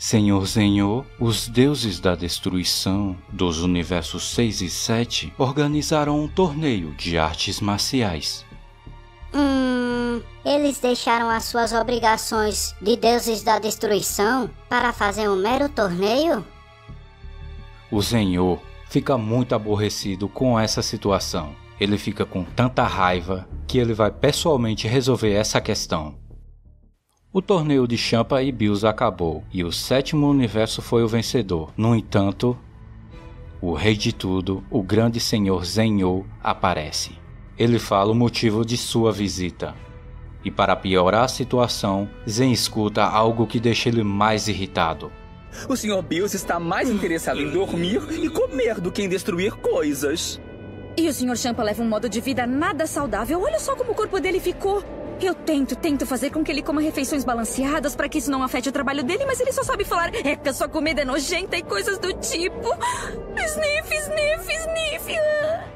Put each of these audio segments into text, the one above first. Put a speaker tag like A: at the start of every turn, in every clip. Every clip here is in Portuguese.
A: Senhor Senhor, os deuses da destruição dos universos 6 e 7 organizaram um torneio de artes marciais.
B: Hum, eles deixaram as suas obrigações de deuses da destruição para fazer um mero torneio?
A: O Senhor fica muito aborrecido com essa situação. Ele fica com tanta raiva que ele vai pessoalmente resolver essa questão. O torneio de Champa e Bills acabou e o sétimo universo foi o vencedor. No entanto, o rei de tudo, o grande senhor Zenyo, aparece. Ele fala o motivo de sua visita. E para piorar a situação, Zen escuta algo que deixa ele mais irritado.
C: O Sr. Bills está mais interessado em dormir e comer do que em destruir coisas.
D: E o Sr. Champa leva um modo de vida nada saudável. Olha só como o corpo dele ficou. Eu tento, tento fazer com que ele coma refeições balanceadas para que isso não afete o trabalho dele, mas ele só sabe falar Eca, sua comida é nojenta e coisas do tipo. Sniff, sniff, sniff.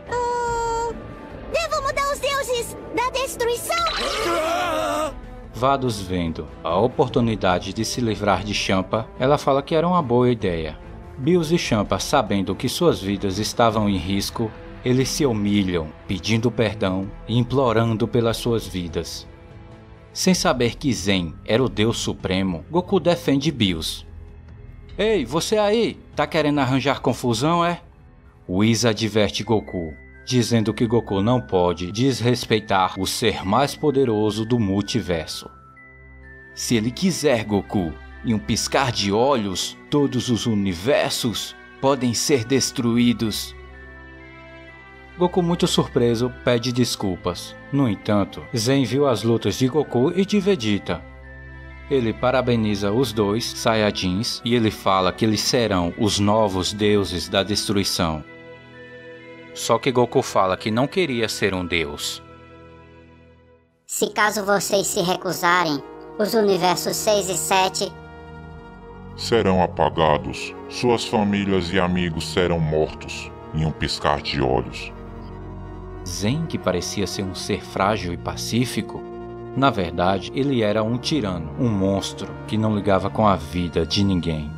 E: Uh, devo mudar os deuses da destruição?
A: Vados vendo a oportunidade de se livrar de Champa, ela fala que era uma boa ideia. Bills e Champa, sabendo que suas vidas estavam em risco, eles se humilham, pedindo perdão e implorando pelas suas vidas. Sem saber que Zen era o deus supremo, Goku defende Bills. Ei, você aí, tá querendo arranjar confusão, é? Whis adverte Goku, dizendo que Goku não pode desrespeitar o ser mais poderoso do multiverso. Se ele quiser, Goku, em um piscar de olhos, todos os universos podem ser destruídos Goku, muito surpreso, pede desculpas. No entanto, Zen viu as lutas de Goku e de Vegeta. Ele parabeniza os dois Saiyajins e ele fala que eles serão os novos deuses da destruição. Só que Goku fala que não queria ser um deus.
B: Se caso vocês se recusarem, os universos 6 e 7
F: serão apagados, suas famílias e amigos serão mortos em um piscar de olhos.
A: Zen, que parecia ser um ser frágil e pacífico, na verdade ele era um tirano, um monstro que não ligava com a vida de ninguém.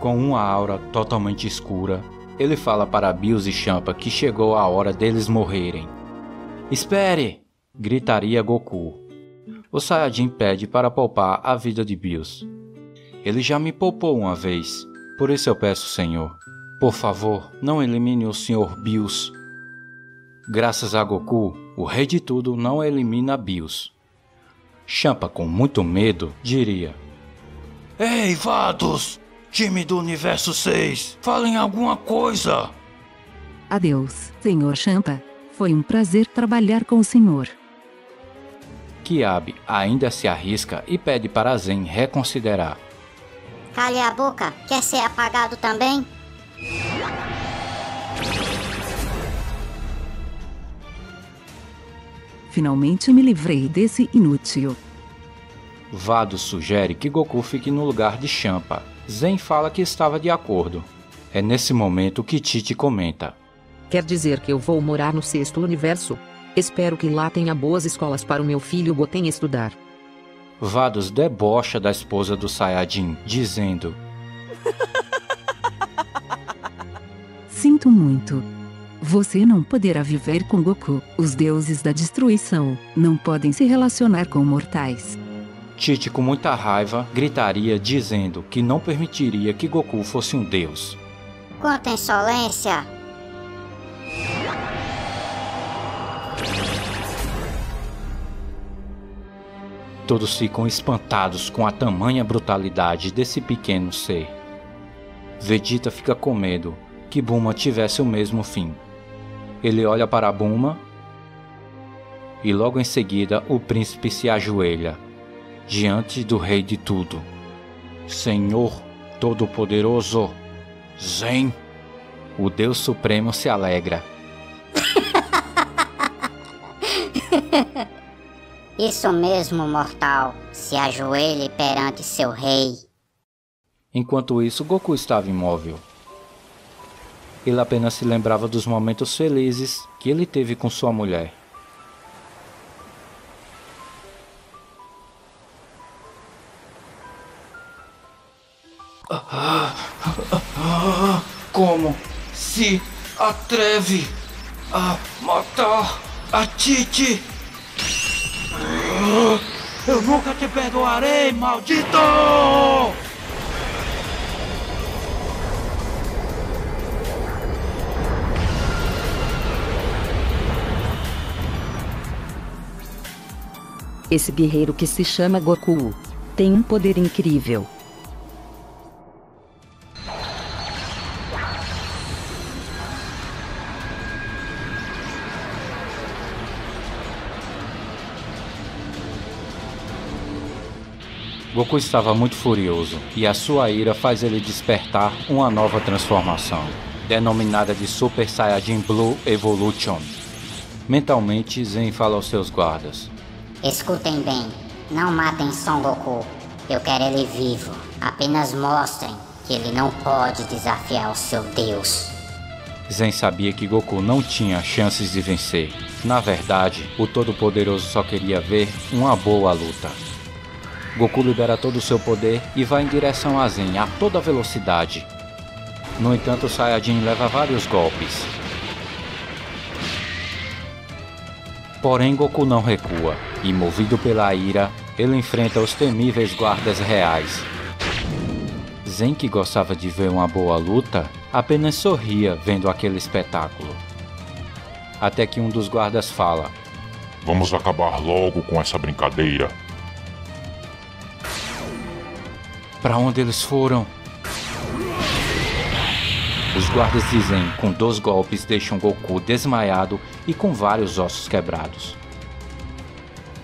A: Com uma aura totalmente escura, ele fala para Bills e Champa que chegou a hora deles morrerem. Espere! gritaria Goku. O Saiyajin pede para poupar a vida de Bills. Ele já me poupou uma vez, por isso eu peço, Senhor. Por favor, não elimine o Sr. Bills Graças a Goku, o rei de tudo não elimina Bills. Champa, com muito medo, diria: Ei, Vados! Time do Universo 6, falem alguma coisa!
G: Adeus, Senhor Champa. Foi um prazer trabalhar com o senhor.
A: Kiabe ainda se arrisca e pede para Zen reconsiderar.
B: Cale a boca, quer ser apagado também?
G: Finalmente me livrei desse inútil.
A: Vado sugere que Goku fique no lugar de Champa. Zen fala que estava de acordo. É nesse momento que Tite comenta.
H: Quer dizer que eu vou morar no sexto universo? Espero que lá tenha boas escolas para o meu filho Goten estudar.
A: Vados debocha da esposa do Sayajin, dizendo:
G: Sinto muito. Você não poderá viver com Goku. Os deuses da destruição não podem se relacionar com mortais.
A: Tite, com muita raiva, gritaria dizendo que não permitiria que Goku fosse um deus.
B: Quanta insolência!
A: Todos ficam espantados com a tamanha brutalidade desse pequeno ser. Vegeta fica com medo que Buma tivesse o mesmo fim. Ele olha para Buma e logo em seguida o príncipe se ajoelha diante do rei de tudo. Senhor Todo-Poderoso, Zen, o Deus Supremo se alegra.
B: Isso mesmo, mortal. Se ajoelhe perante seu rei.
A: Enquanto isso, Goku estava imóvel, ele apenas se lembrava dos momentos felizes que ele teve com sua mulher. Como se atreve a matar a Titi? Eu nunca te perdoarei, maldito!
H: Esse guerreiro que se chama Goku tem um poder incrível.
A: Goku estava muito furioso e a sua ira faz ele despertar uma nova transformação, denominada de Super Saiyajin Blue Evolution. Mentalmente, Zen fala aos seus guardas:
B: Escutem bem, não matem Son Goku. Eu quero ele vivo. Apenas mostrem que ele não pode desafiar o seu Deus.
A: Zen sabia que Goku não tinha chances de vencer. Na verdade, o Todo-Poderoso só queria ver uma boa luta. Goku libera todo o seu poder e vai em direção a Zen a toda velocidade. No entanto, Saiyajin leva vários golpes. Porém, Goku não recua e, movido pela ira, ele enfrenta os temíveis guardas reais. Zen, que gostava de ver uma boa luta, apenas sorria vendo aquele espetáculo. Até que um dos guardas fala:
F: Vamos acabar logo com essa brincadeira.
A: Para onde eles foram? Os guardas dizem com dois golpes deixam Goku desmaiado e com vários ossos quebrados.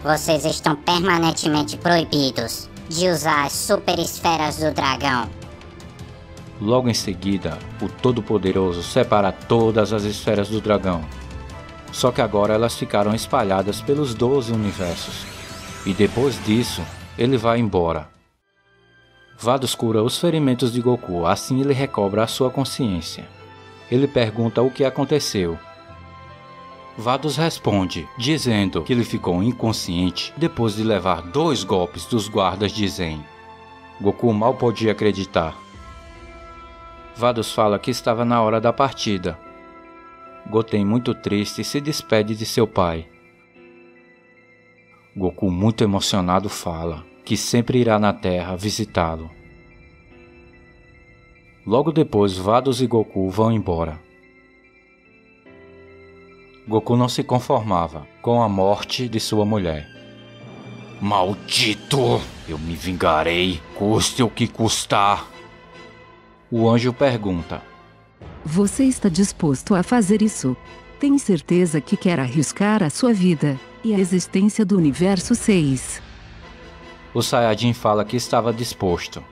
B: Vocês estão permanentemente proibidos de usar as super esferas do dragão.
A: Logo em seguida, o Todo-Poderoso separa todas as esferas do dragão. Só que agora elas ficaram espalhadas pelos 12 universos. E depois disso, ele vai embora. Vados cura os ferimentos de Goku, assim ele recobra a sua consciência. Ele pergunta o que aconteceu. Vados responde, dizendo que ele ficou inconsciente depois de levar dois golpes dos guardas de Zen. Goku mal podia acreditar. Vados fala que estava na hora da partida. Goten, muito triste, se despede de seu pai. Goku, muito emocionado, fala que sempre irá na Terra visitá-lo. Logo depois, Vados e Goku vão embora. Goku não se conformava com a morte de sua mulher. Maldito! Eu me vingarei, custe o que custar. O anjo pergunta:
G: Você está disposto a fazer isso? Tem certeza que quer arriscar a sua vida e a existência do universo 6?
A: O Sayajin fala que estava disposto.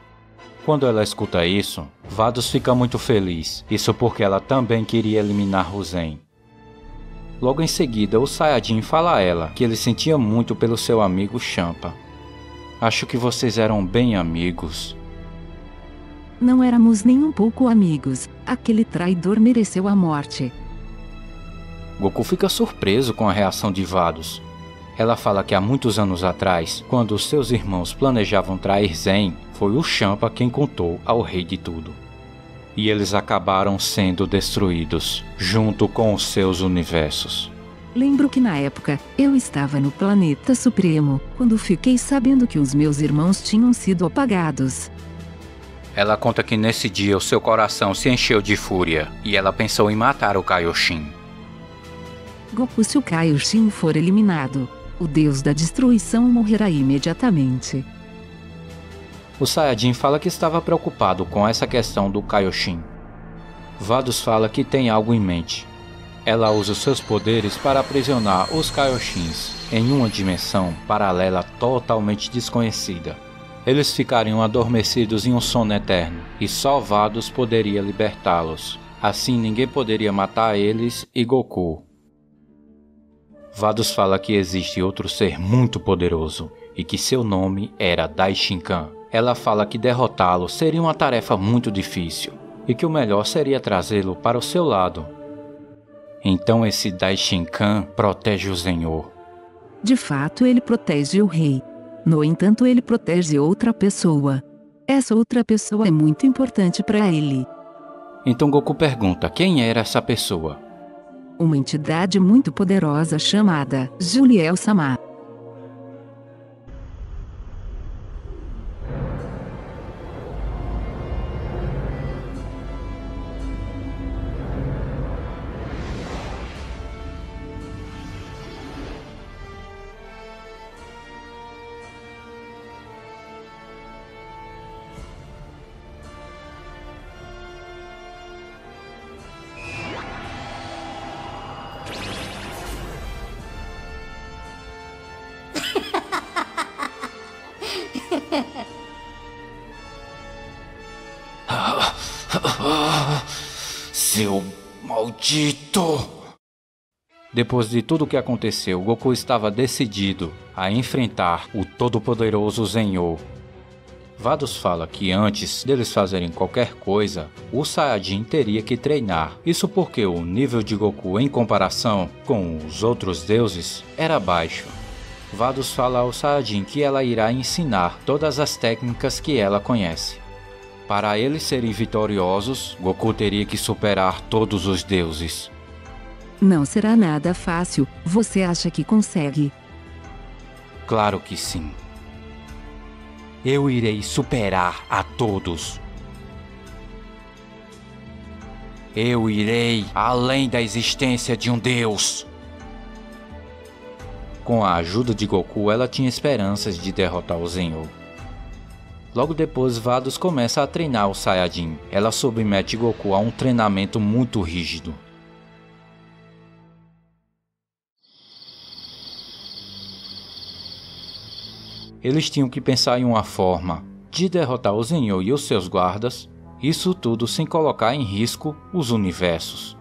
A: Quando ela escuta isso, Vados fica muito feliz, isso porque ela também queria eliminar o Zen. Logo em seguida, o Sayajin fala a ela que ele sentia muito pelo seu amigo Champa. Acho que vocês eram bem amigos.
G: Não éramos nem um pouco amigos. Aquele traidor mereceu a morte.
A: Goku fica surpreso com a reação de Vados. Ela fala que há muitos anos atrás, quando seus irmãos planejavam trair Zen, foi o Champa quem contou ao rei de tudo. E eles acabaram sendo destruídos, junto com os seus universos.
G: Lembro que na época, eu estava no planeta Supremo, quando fiquei sabendo que os meus irmãos tinham sido apagados.
A: Ela conta que nesse dia o seu coração se encheu de fúria e ela pensou em matar o Kaioshin.
G: Goku se o Kaioshin for eliminado, o deus da destruição morrerá imediatamente.
A: O Saiyajin fala que estava preocupado com essa questão do Kaioshin. Vados fala que tem algo em mente. Ela usa seus poderes para aprisionar os Kaioshins em uma dimensão paralela totalmente desconhecida. Eles ficariam adormecidos em um sono eterno e só Vados poderia libertá-los. Assim ninguém poderia matar eles e Goku. Vados fala que existe outro ser muito poderoso e que seu nome era Daishinkan. Ela fala que derrotá-lo seria uma tarefa muito difícil e que o melhor seria trazê-lo para o seu lado. Então esse Daishinkan protege o Senhor.
G: De fato, ele protege o rei. No entanto, ele protege outra pessoa. Essa outra pessoa é muito importante para ele.
A: Então Goku pergunta quem era essa pessoa.
G: Uma entidade muito poderosa chamada Juliel Sama.
A: Seu maldito! Depois de tudo o que aconteceu, Goku estava decidido a enfrentar o todo-poderoso Zenyo. Vados fala que antes deles fazerem qualquer coisa, o Saiyajin teria que treinar. Isso porque o nível de Goku em comparação com os outros deuses era baixo. Vados fala ao Saiyajin que ela irá ensinar todas as técnicas que ela conhece. Para eles serem vitoriosos, Goku teria que superar todos os deuses.
G: Não será nada fácil, você acha que consegue?
A: Claro que sim. Eu irei superar a todos. Eu irei além da existência de um deus. Com a ajuda de Goku, ela tinha esperanças de derrotar o Zenyu. Logo depois, Vados começa a treinar o Saiyajin. Ela submete Goku a um treinamento muito rígido. Eles tinham que pensar em uma forma de derrotar o Zenyu e os seus guardas, isso tudo sem colocar em risco os universos.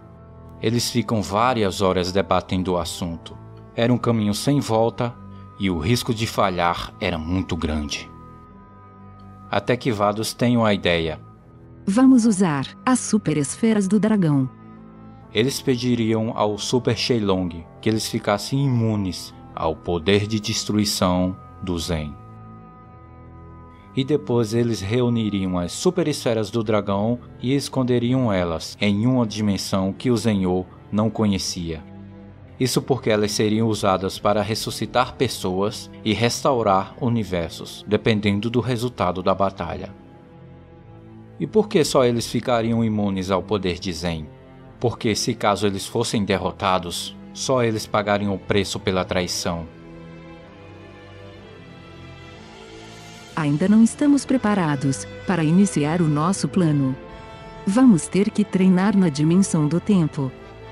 A: Eles ficam várias horas debatendo o assunto. Era um caminho sem volta e o risco de falhar era muito grande. Até que Vados tem uma ideia.
G: Vamos usar as super esferas do dragão.
A: Eles pediriam ao Super Shenlong que eles ficassem imunes ao poder de destruição do Zen. E depois eles reuniriam as super esferas do dragão e esconderiam elas em uma dimensão que o Zenyo não conhecia. Isso porque elas seriam usadas para ressuscitar pessoas e restaurar universos, dependendo do resultado da batalha. E por que só eles ficariam imunes ao poder de Zen? Porque se caso eles fossem derrotados, só eles pagariam o preço pela traição.
G: Ainda não estamos preparados para iniciar o nosso plano. Vamos ter que treinar na dimensão do tempo.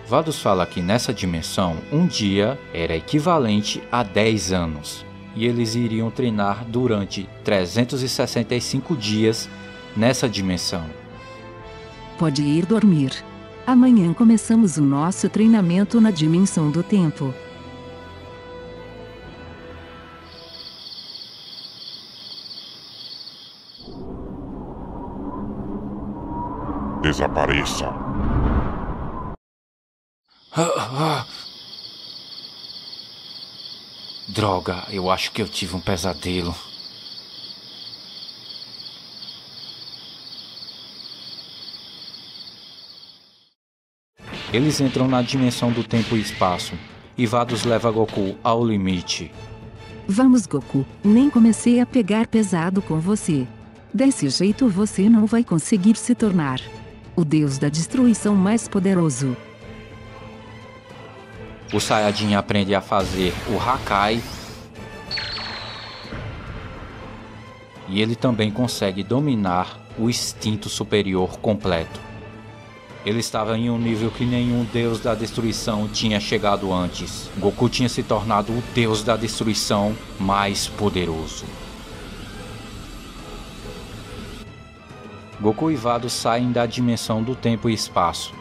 A: Vados fala que nessa dimensão, um dia era equivalente a 10 anos, e eles iriam treinar durante 365 dias nessa dimensão.
G: Pode ir dormir. Amanhã começamos o nosso treinamento na dimensão do tempo.
F: Desapareça.
A: Droga, eu acho que eu tive um pesadelo. Eles entram na dimensão do tempo e espaço, e Vados leva Goku ao limite.
G: Vamos, Goku. Nem comecei a pegar pesado com você. Desse jeito você não vai conseguir se tornar o deus da destruição mais poderoso.
A: O Saiyajin aprende a fazer o Hakai. E ele também consegue dominar o instinto superior completo. Ele estava em um nível que nenhum deus da destruição tinha chegado antes. Goku tinha se tornado o deus da destruição mais poderoso. Goku e Vado saem da dimensão do tempo e espaço.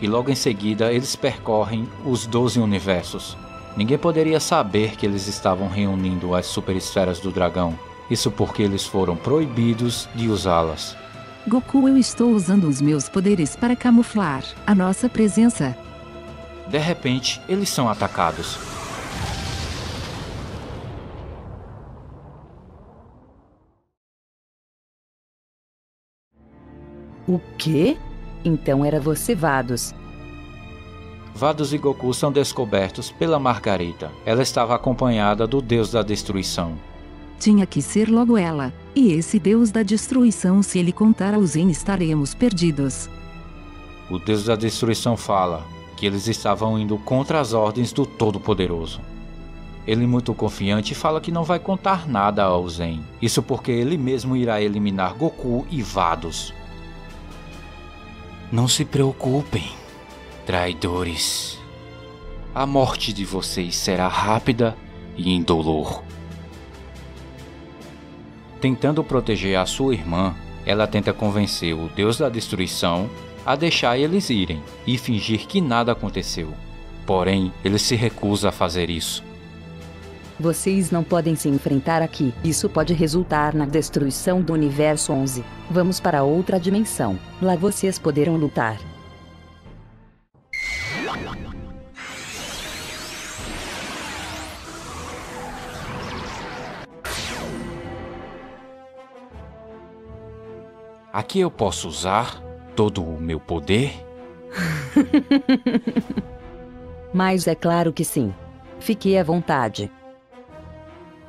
A: E logo em seguida eles percorrem os 12 universos. Ninguém poderia saber que eles estavam reunindo as super esferas do dragão. Isso porque eles foram proibidos de usá-las.
G: Goku, eu estou usando os meus poderes para camuflar a nossa presença.
A: De repente, eles são atacados.
I: O quê? Então era você, Vados.
A: Vados e Goku são descobertos pela Margarita. Ela estava acompanhada do deus da destruição.
G: Tinha que ser logo ela. E esse deus da destruição, se ele contar ao Zen, estaremos perdidos.
A: O deus da destruição fala que eles estavam indo contra as ordens do Todo-Poderoso. Ele, muito confiante, fala que não vai contar nada ao Zen. Isso porque ele mesmo irá eliminar Goku e Vados. Não se preocupem, traidores. A morte de vocês será rápida e indolor. Tentando proteger a sua irmã, ela tenta convencer o deus da destruição a deixar eles irem e fingir que nada aconteceu. Porém, ele se recusa a fazer isso.
I: Vocês não podem se enfrentar aqui. Isso pode resultar na destruição do universo 11. Vamos para outra dimensão. Lá vocês poderão lutar.
A: Aqui eu posso usar todo o meu poder?
I: Mas é claro que sim. Fique à vontade.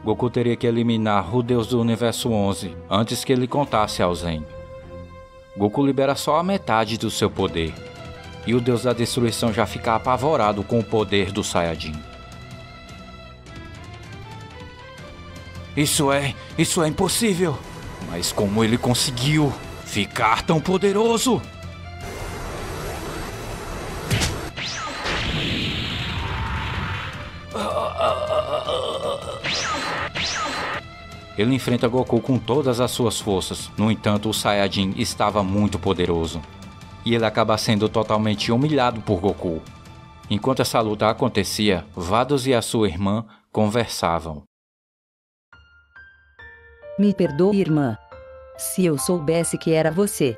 A: Goku teria que eliminar o Deus do Universo 11 antes que ele contasse ao Zen. Goku libera só a metade do seu poder, e o Deus da Destruição já fica apavorado com o poder do Saiyajin. Isso é, isso é impossível! Mas como ele conseguiu ficar tão poderoso? Ele enfrenta Goku com todas as suas forças, no entanto, o Saiyajin estava muito poderoso. E ele acaba sendo totalmente humilhado por Goku. Enquanto essa luta acontecia, Vados e a sua irmã conversavam.
I: Me perdoe, irmã. Se eu soubesse que era você,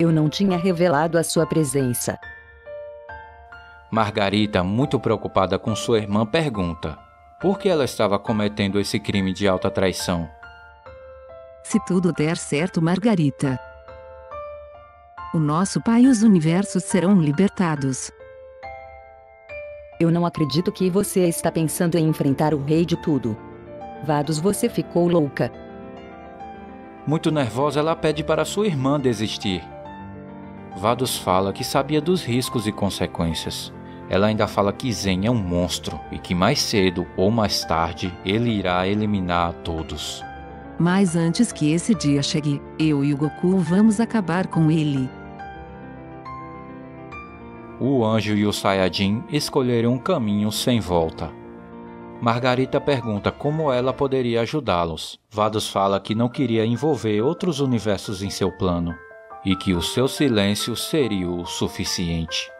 I: eu não tinha revelado a sua presença.
A: Margarita, muito preocupada com sua irmã, pergunta: por que ela estava cometendo esse crime de alta traição?
G: Se tudo der certo, Margarita, o nosso pai e os universos serão libertados.
I: Eu não acredito que você está pensando em enfrentar o rei de tudo. Vados, você ficou louca.
A: Muito nervosa, ela pede para sua irmã desistir. Vados fala que sabia dos riscos e consequências. Ela ainda fala que Zen é um monstro e que mais cedo ou mais tarde ele irá eliminar a todos.
G: Mas antes que esse dia chegue, eu e o Goku vamos acabar com ele.
A: O anjo e o Saiyajin escolheram um caminho sem volta. Margarita pergunta como ela poderia ajudá-los. Vados fala que não queria envolver outros universos em seu plano e que o seu silêncio seria o suficiente.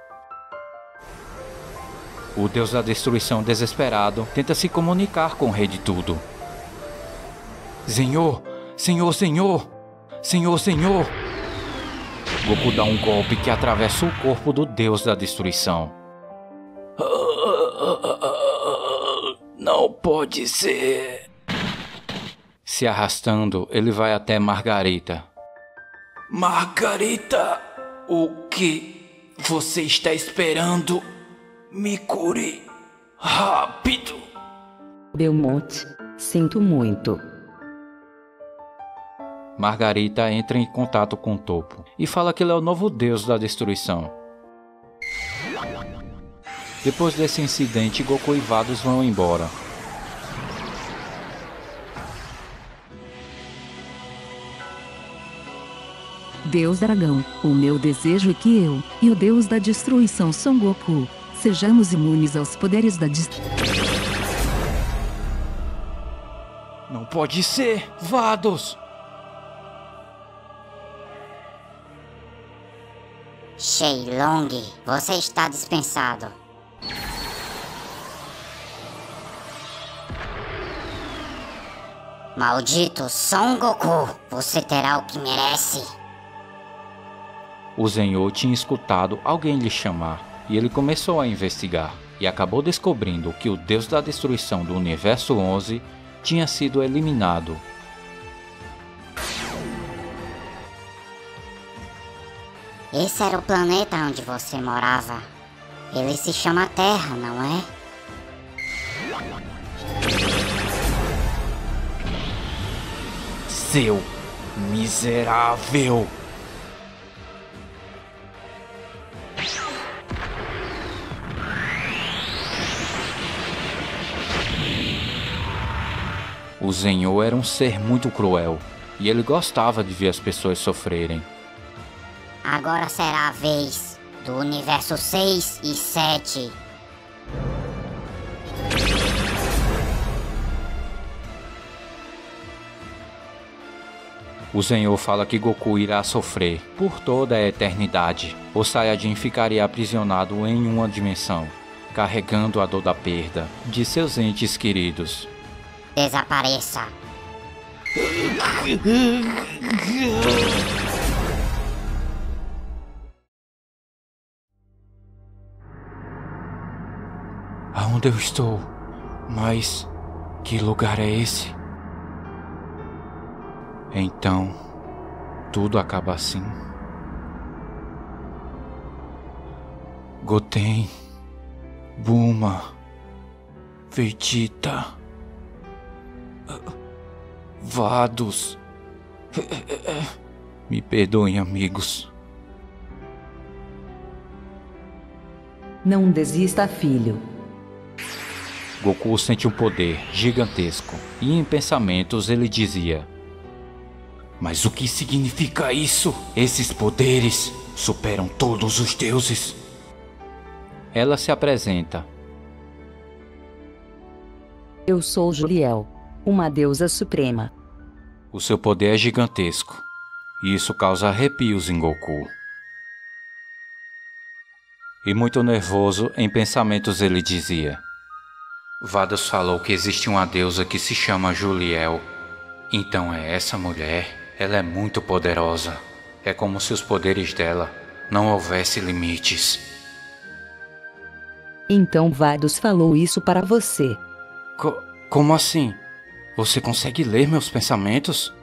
A: O deus da destruição desesperado tenta se comunicar com o rei de tudo. Senhor, Senhor, Senhor, Senhor, Senhor. Goku dá um golpe que atravessa o corpo do deus da destruição. Não pode ser. Se arrastando, ele vai até Margarita. Margarita, o que você está esperando? Me cure rápido.
I: Belmonte, sinto muito.
A: Margarita entra em contato com o topo e fala que ele é o novo deus da destruição. Depois desse incidente, Goku e Vados vão embora.
G: Deus Dragão, o meu desejo é que eu, e o Deus da Destruição Son Goku, sejamos imunes aos poderes da destruição.
A: Não pode ser, Vados!
B: Shenlong, você está dispensado. Maldito Son Goku, você terá o que merece.
A: O Zenhou tinha escutado alguém lhe chamar e ele começou a investigar e acabou descobrindo que o deus da destruição do universo 11 tinha sido eliminado.
B: Esse era o planeta onde você morava. Ele se chama Terra, não é?
A: Seu miserável! O Zenhou era um ser muito cruel e ele gostava de ver as pessoas sofrerem.
B: Agora será a vez do universo 6 e 7.
A: O Senhor fala que Goku irá sofrer por toda a eternidade. O Saiyajin ficaria aprisionado em uma dimensão, carregando a dor da perda de seus entes queridos.
B: Desapareça.
A: Aonde eu estou? Mas que lugar é esse? Então, tudo acaba assim. Goten, Buma, Vegeta, Vados. Me perdoem, amigos.
I: Não desista, filho.
A: Goku sente um poder gigantesco e em pensamentos ele dizia: Mas o que significa isso? Esses poderes superam todos os deuses. Ela se apresenta.
I: Eu sou Juliel, uma deusa suprema.
A: O seu poder é gigantesco e isso causa arrepios em Goku. E muito nervoso, em pensamentos ele dizia: Vadas falou que existe uma deusa que se chama Juliel. Então é essa mulher, ela é muito poderosa. É como se os poderes dela não houvesse limites.
I: Então Vados falou isso para você.
A: Co como assim? Você consegue ler meus pensamentos?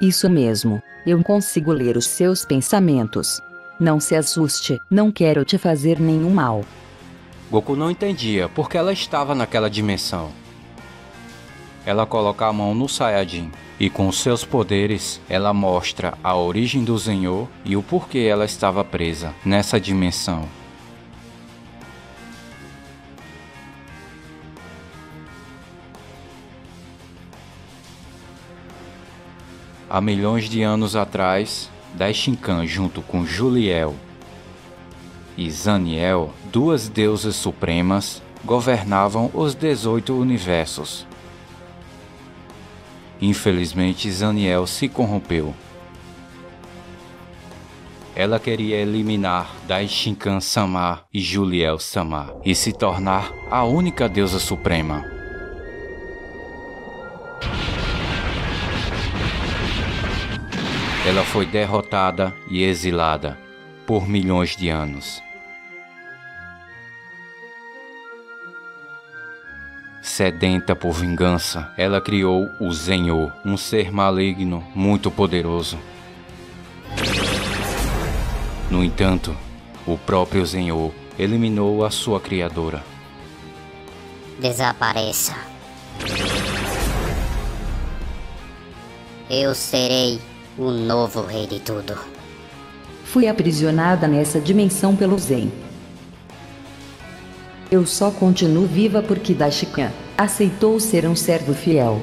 I: Isso mesmo, eu consigo ler os seus pensamentos. Não se assuste, não quero te fazer nenhum mal.
A: Goku não entendia porque ela estava naquela dimensão. Ela coloca a mão no Saiyajin e com seus poderes ela mostra a origem do Zenhou e o porquê ela estava presa nessa dimensão. Há milhões de anos atrás, Daishinkan junto com Juliel e Zaniel, duas deusas supremas, governavam os 18 universos. Infelizmente, Zaniel se corrompeu. Ela queria eliminar Daishinkan Sama e Juliel Sama e se tornar a única deusa suprema. Ela foi derrotada e exilada por milhões de anos. Sedenta por vingança, ela criou o Zenhou, um ser maligno muito poderoso. No entanto, o próprio Zenhou eliminou a sua criadora.
B: Desapareça. Eu serei o novo rei de tudo.
I: Fui aprisionada nessa dimensão pelo Zen. Eu só continuo viva porque Dashikan aceitou ser um servo fiel.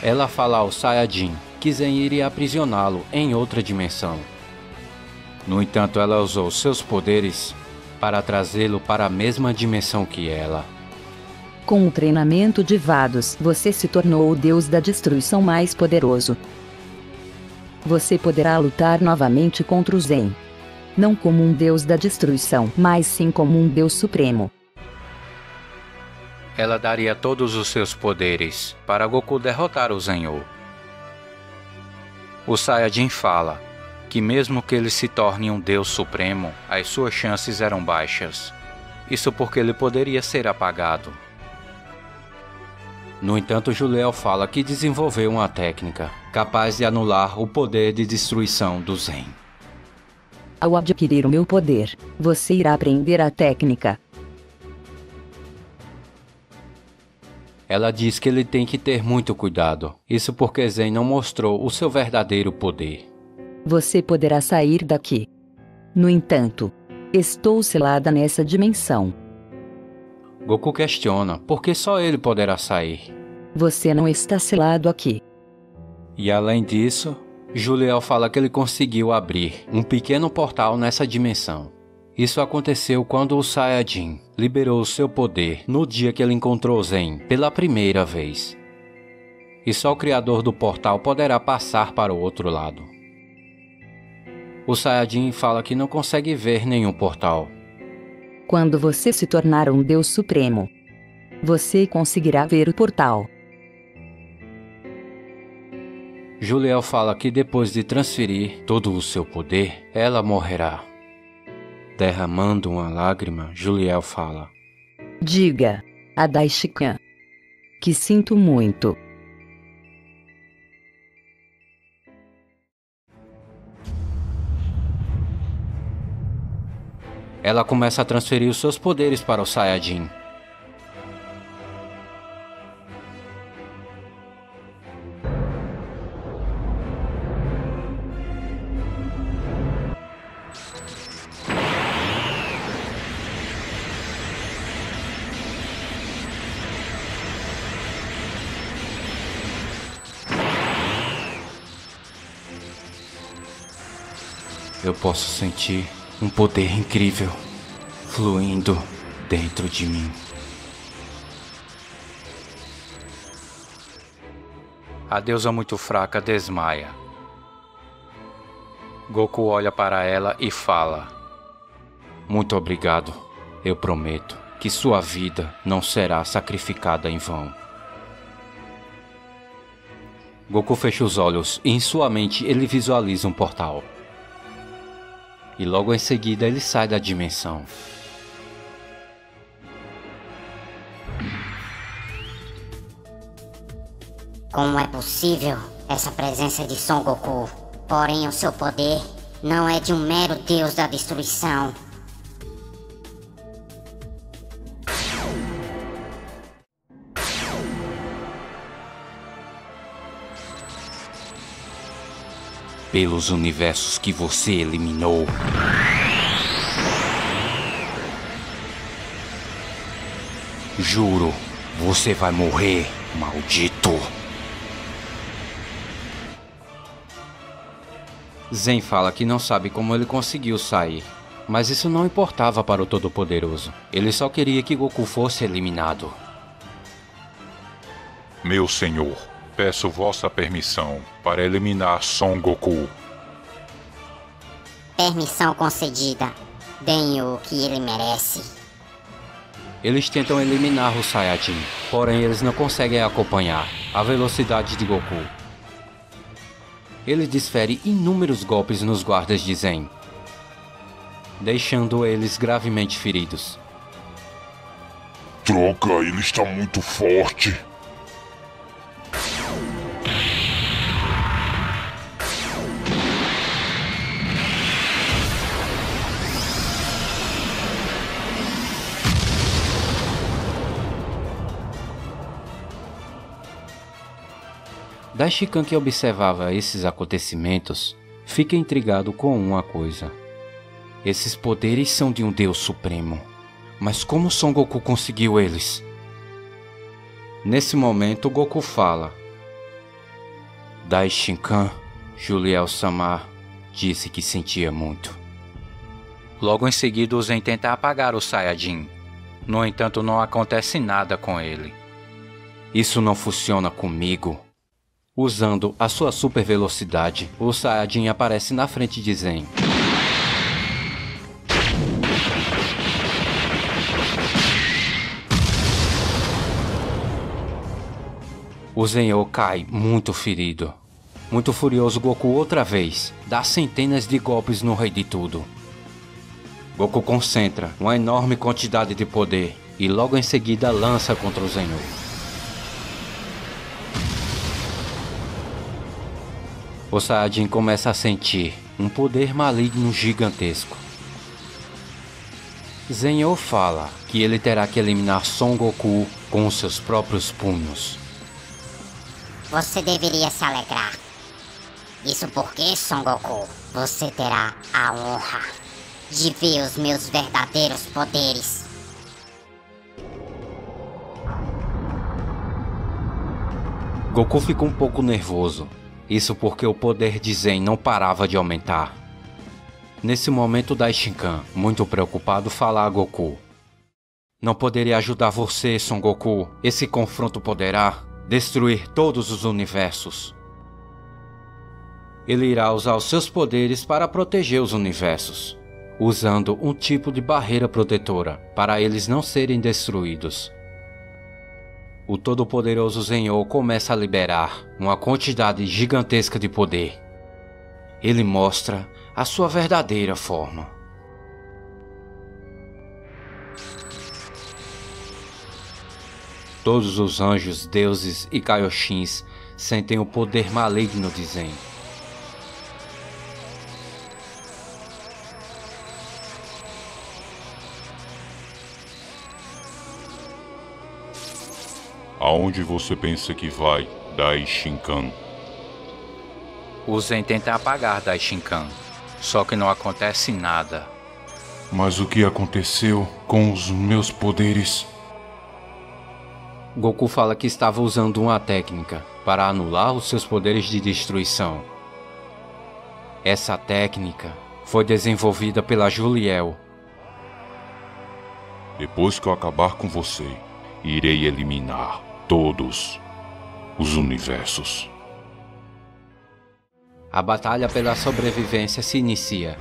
A: Ela fala ao Saiyajin que Zen iria aprisioná-lo em outra dimensão. No entanto, ela usou seus poderes para trazê-lo para a mesma dimensão que ela.
I: Com o treinamento de Vados, você se tornou o deus da destruição mais poderoso. Você poderá lutar novamente contra o Zen. Não como um deus da destruição, mas sim como um deus supremo.
A: Ela daria todos os seus poderes para Goku derrotar o Zenhou. O Saiyajin fala que mesmo que ele se torne um deus supremo, as suas chances eram baixas. Isso porque ele poderia ser apagado. No entanto, Juliel fala que desenvolveu uma técnica capaz de anular o poder de destruição do Zen.
I: Ao adquirir o meu poder, você irá aprender a técnica.
A: Ela diz que ele tem que ter muito cuidado. Isso porque Zen não mostrou o seu verdadeiro poder.
I: Você poderá sair daqui. No entanto, estou selada nessa dimensão.
A: Goku questiona por que só ele poderá sair.
I: Você não está selado aqui.
A: E além disso, Juliel fala que ele conseguiu abrir um pequeno portal nessa dimensão. Isso aconteceu quando o Saiyajin liberou o seu poder no dia que ele encontrou Zen pela primeira vez. E só o criador do portal poderá passar para o outro lado. O Saiyajin fala que não consegue ver nenhum portal.
I: Quando você se tornar um Deus Supremo, você conseguirá ver o portal.
A: Juliel fala que depois de transferir todo o seu poder, ela morrerá. Derramando uma lágrima, Juliel fala:
I: Diga a Daishikan que sinto muito.
A: Ela começa a transferir os seus poderes para o Saiyajin. Eu posso sentir um poder incrível fluindo dentro de mim. A deusa muito fraca desmaia. Goku olha para ela e fala: Muito obrigado. Eu prometo que sua vida não será sacrificada em vão. Goku fecha os olhos e em sua mente ele visualiza um portal e logo em seguida ele sai da dimensão.
B: Como é possível essa presença de Son Goku? Porém, o seu poder não é de um mero deus da destruição.
A: Pelos universos que você eliminou. Juro, você vai morrer, maldito. Zen fala que não sabe como ele conseguiu sair, mas isso não importava para o Todo-Poderoso. Ele só queria que Goku fosse eliminado.
F: Meu senhor, Peço vossa permissão para eliminar Son Goku.
B: Permissão concedida. Deem o que ele merece.
A: Eles tentam eliminar o Saiyajin, porém eles não conseguem acompanhar a velocidade de Goku. Ele desfere inúmeros golpes nos guardas de Zen, deixando eles gravemente feridos.
F: Droga, ele está muito forte.
A: Daishikan que observava esses acontecimentos fica intrigado com uma coisa. Esses poderes são de um deus supremo, mas como Son Goku conseguiu eles? Nesse momento Goku fala. Daishinkan, Juliel Samar, disse que sentia muito. Logo em seguida, Zen tenta apagar o Saiyajin. No entanto, não acontece nada com ele. Isso não funciona comigo, Usando a sua super velocidade, o Saiyajin aparece na frente de Zen. O Zenyo cai muito ferido. Muito furioso, Goku outra vez dá centenas de golpes no Rei de Tudo. Goku concentra uma enorme quantidade de poder e logo em seguida lança contra o Zenyo. O Saiyajin começa a sentir um poder maligno gigantesco. Zenyo fala que ele terá que eliminar Son Goku com os seus próprios punhos.
B: Você deveria se alegrar. Isso porque, Son Goku, você terá a honra de ver os meus verdadeiros poderes.
A: Goku ficou um pouco nervoso. Isso porque o poder de Zen não parava de aumentar. Nesse momento, Daishinkan, muito preocupado, fala a Goku: Não poderia ajudar você, Son Goku. Esse confronto poderá destruir todos os universos. Ele irá usar os seus poderes para proteger os universos, usando um tipo de barreira protetora para eles não serem destruídos. O Todo-Poderoso Zenhou começa a liberar uma quantidade gigantesca de poder. Ele mostra a sua verdadeira forma. Todos os anjos, deuses e kaioshins sentem o poder maligno de Zen.
F: Aonde você pensa que vai, Dai Shinkan?
A: O Zen tenta apagar Dai Shinkan, só que não acontece nada.
F: Mas o que aconteceu com os meus poderes?
A: Goku fala que estava usando uma técnica para anular os seus poderes de destruição. Essa técnica foi desenvolvida pela Juliel.
F: Depois que eu acabar com você, irei eliminar todos os universos.
A: A batalha pela sobrevivência se inicia.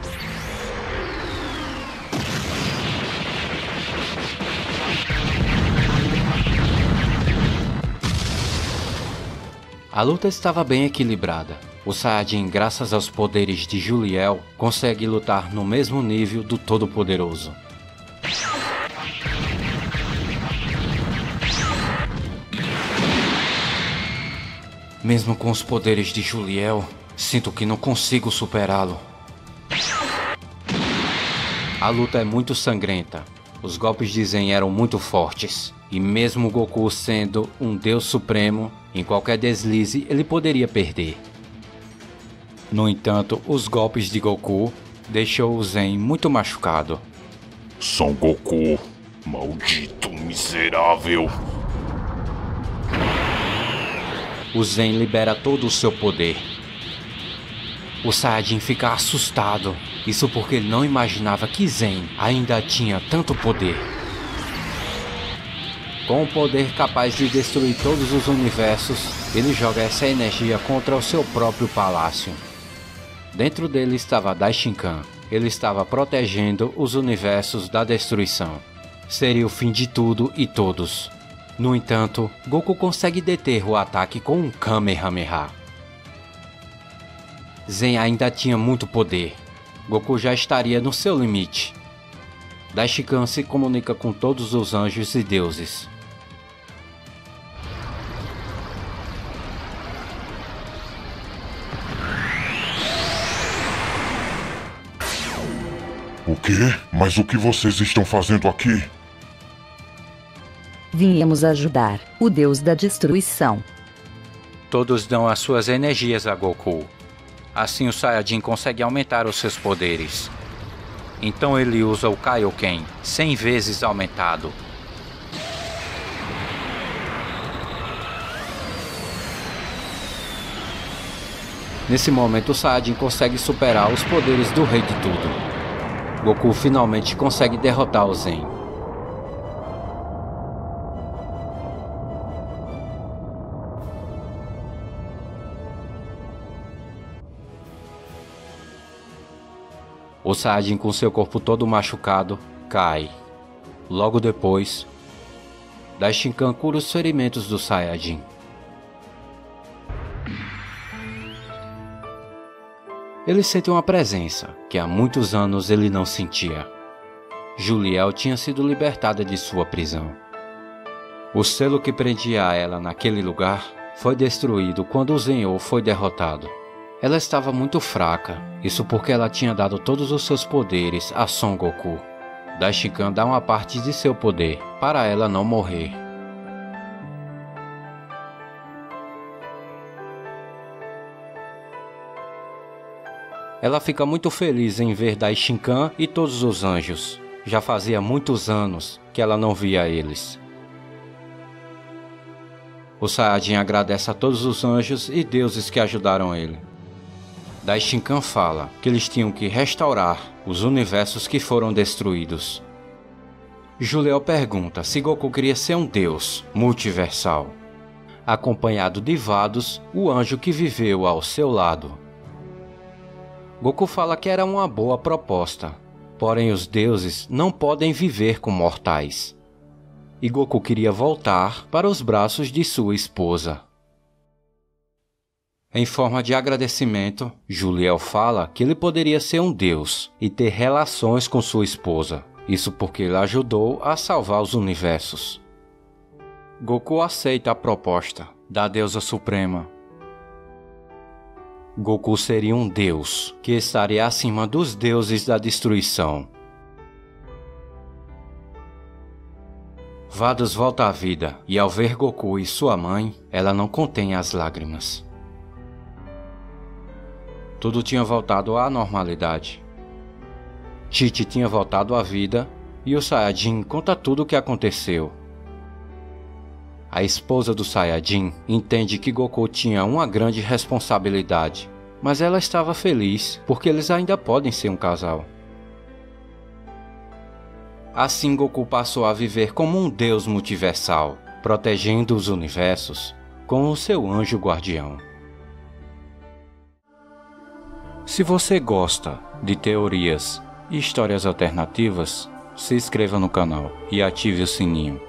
A: A luta estava bem equilibrada. O Saiyajin, graças aos poderes de Juliel, consegue lutar no mesmo nível do Todo-Poderoso. Mesmo com os poderes de Juliel, sinto que não consigo superá-lo. A luta é muito sangrenta. Os golpes de Zen eram muito fortes. E mesmo Goku sendo um deus supremo, em qualquer deslize ele poderia perder. No entanto, os golpes de Goku deixou o Zen muito machucado.
F: Son Goku, maldito miserável.
A: O Zen libera todo o seu poder. O Saiyajin fica assustado, isso porque ele não imaginava que Zen ainda tinha tanto poder. Com um poder capaz de destruir todos os universos, ele joga essa energia contra o seu próprio palácio. Dentro dele estava Daishinkan. Ele estava protegendo os universos da destruição. Seria o fim de tudo e todos. No entanto, Goku consegue deter o ataque com um Kamehameha. Zen ainda tinha muito poder. Goku já estaria no seu limite. Daishikan se comunica com todos os anjos e deuses.
F: O quê? Mas o que vocês estão fazendo aqui?
I: Viemos ajudar o deus da destruição.
A: Todos dão as suas energias a Goku. Assim o Saiyajin consegue aumentar os seus poderes. Então ele usa o Kaioken 100 vezes aumentado. Nesse momento o Saiyajin consegue superar os poderes do Rei de Tudo. Goku finalmente consegue derrotar o Zen. O Saiyajin com seu corpo todo machucado cai. Logo depois, Daishinkan cura os ferimentos do Saiyajin. Ele sente uma presença que há muitos anos ele não sentia. Juliel tinha sido libertada de sua prisão. O selo que prendia ela naquele lugar foi destruído quando o Zenhou foi derrotado. Ela estava muito fraca, isso porque ela tinha dado todos os seus poderes a Son Goku. Daishikan dá uma parte de seu poder para ela não morrer. Ela fica muito feliz em ver Daishinkan e todos os anjos. Já fazia muitos anos que ela não via eles. O Saiyajin agradece a todos os anjos e deuses que ajudaram ele. Daishinkan fala que eles tinham que restaurar os universos que foram destruídos. Juliel pergunta se Goku queria ser um deus multiversal. Acompanhado de Vados, o anjo que viveu ao seu lado. Goku fala que era uma boa proposta, porém os deuses não podem viver com mortais. E Goku queria voltar para os braços de sua esposa. Em forma de agradecimento, Juliel fala que ele poderia ser um deus e ter relações com sua esposa. Isso porque ele ajudou a salvar os universos. Goku aceita a proposta da deusa suprema Goku seria um deus que estaria acima dos deuses da destruição. Vados volta à vida e ao ver Goku e sua mãe, ela não contém as lágrimas. Tudo tinha voltado à normalidade. Tite tinha voltado à vida e o Saiyajin conta tudo o que aconteceu. A esposa do Saiyajin entende que Goku tinha uma grande responsabilidade, mas ela estava feliz porque eles ainda podem ser um casal. Assim Goku passou a viver como um deus multiversal, protegendo os universos com o seu anjo guardião. Se você gosta de teorias e histórias alternativas, se inscreva no canal e ative o sininho